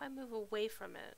if I move away from it?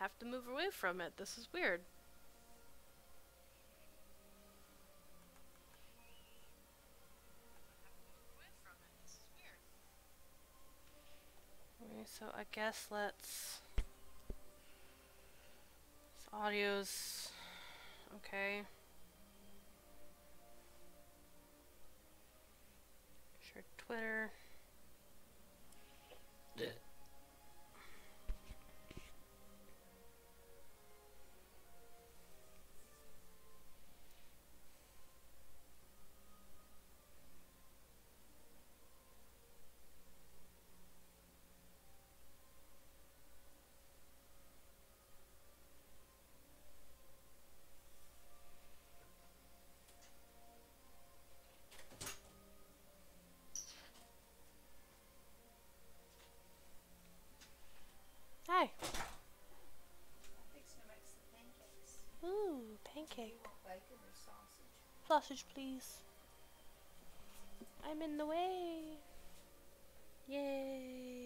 Have to move away from it. This is weird. Okay, so I guess let's. This audio's okay. Sure, Twitter. Sausage? Please. I'm in the way. Yay.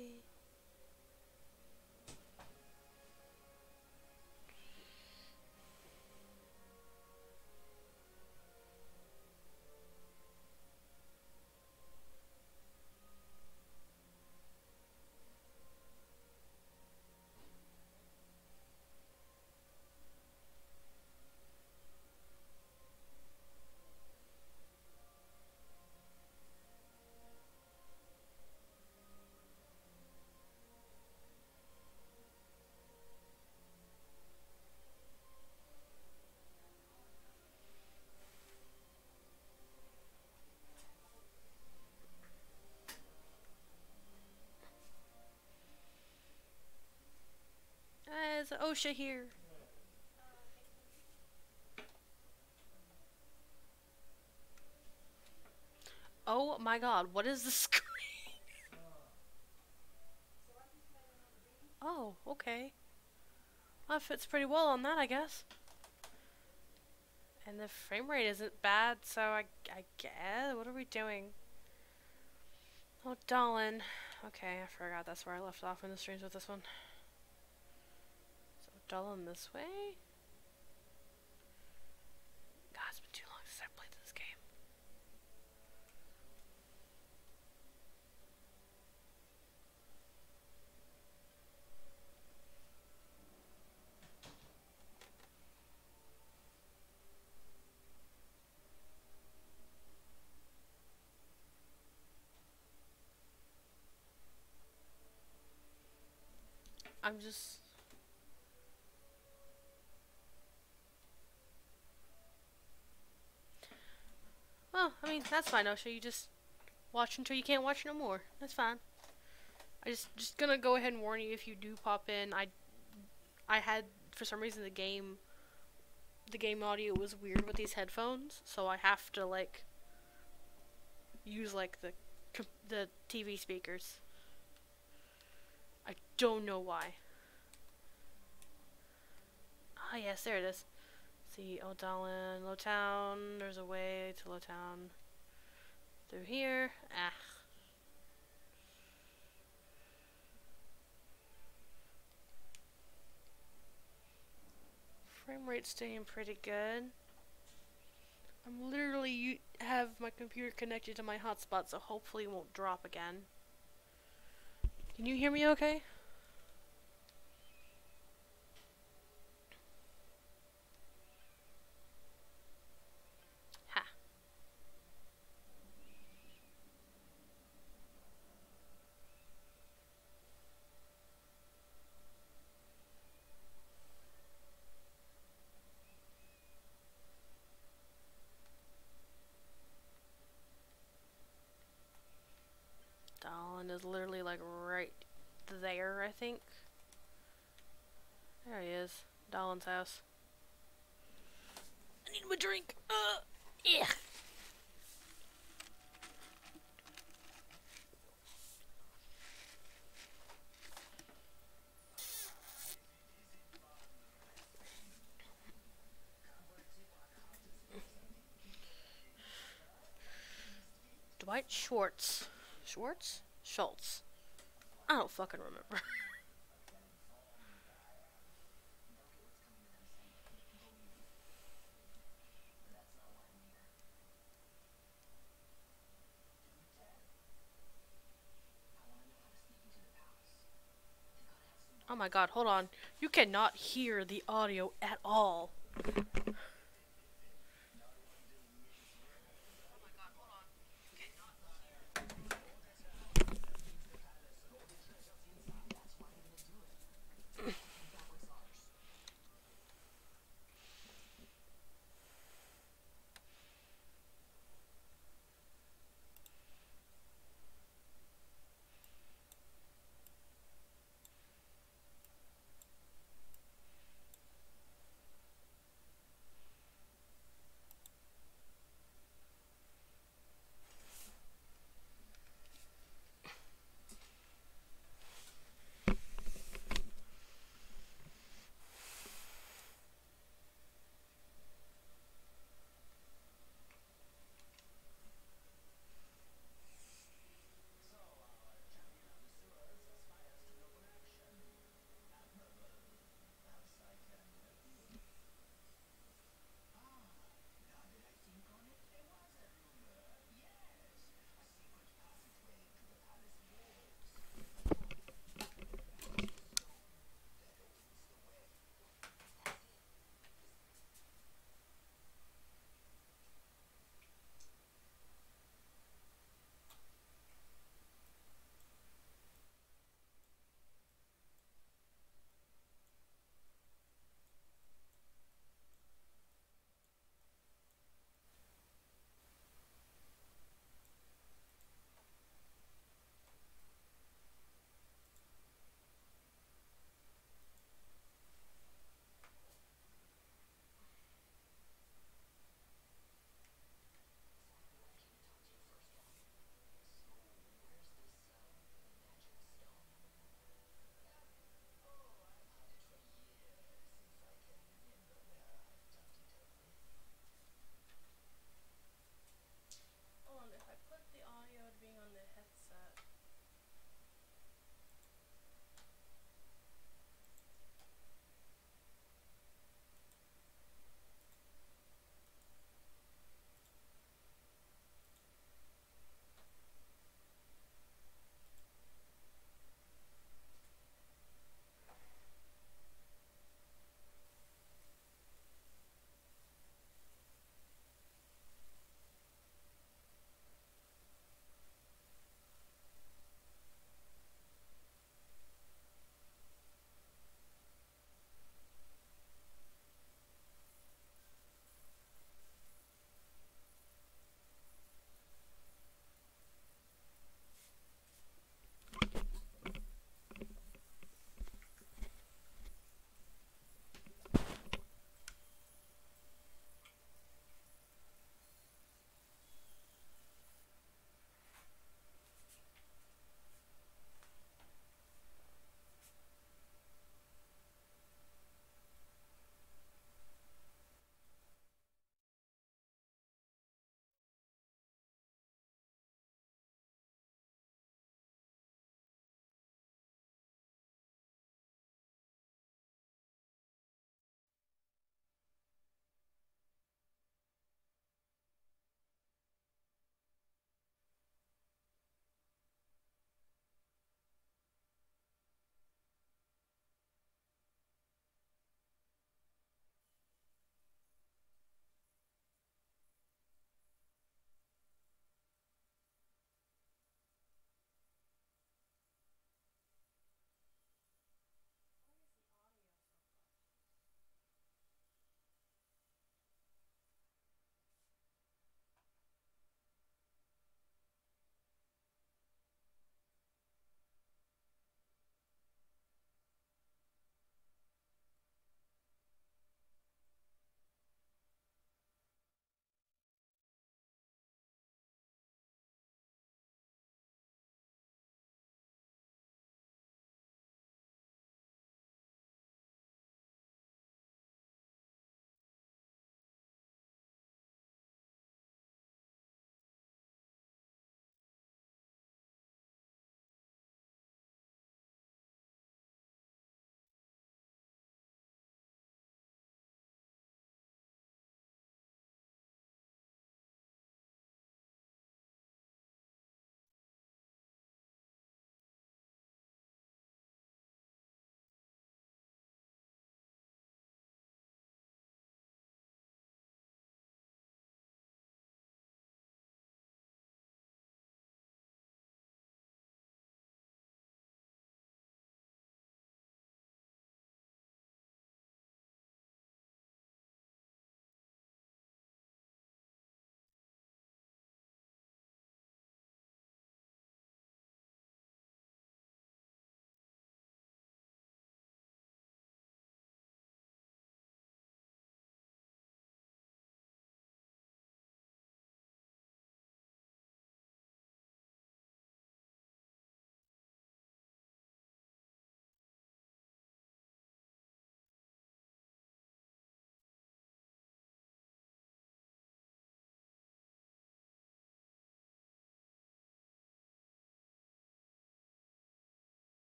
OSHA here. Oh my god, what is the screen? Oh, okay. That fits pretty well on that, I guess. And the frame rate isn't bad, so I, I guess. What are we doing? Oh, darling. Okay, I forgot that's where I left off in the streams with this one. Dalan this way? God, it's been too long since I played this game. I'm just. Well, I mean, that's fine, Osha. You just watch until you can't watch no more. That's fine. I just just gonna go ahead and warn you if you do pop in. I I had for some reason the game the game audio was weird with these headphones, so I have to like use like the the TV speakers. I don't know why. Ah, yes, there it is. See, Old Dalan, Lowtown. There's a way to Lowtown. Through here. Ah. Frame rate staying pretty good. I'm literally have my computer connected to my hotspot, so hopefully it won't drop again. Can you hear me okay? Like right there, I think. There he is. Dalan's house. I need a drink. Uh, yeah. Dwight Schwartz. Schwartz? Schultz. I don't fucking remember. Oh my god, hold on. You cannot hear the audio at all.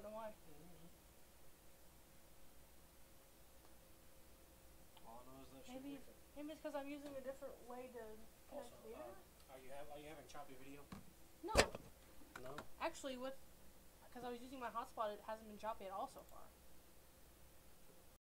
don't know why. Maybe, it's, maybe it's because I'm using a different way to connect also, to the uh, internet. Uh, are you have, are you having choppy video? No. No. Actually, because I was using my hotspot, it hasn't been choppy at all so far.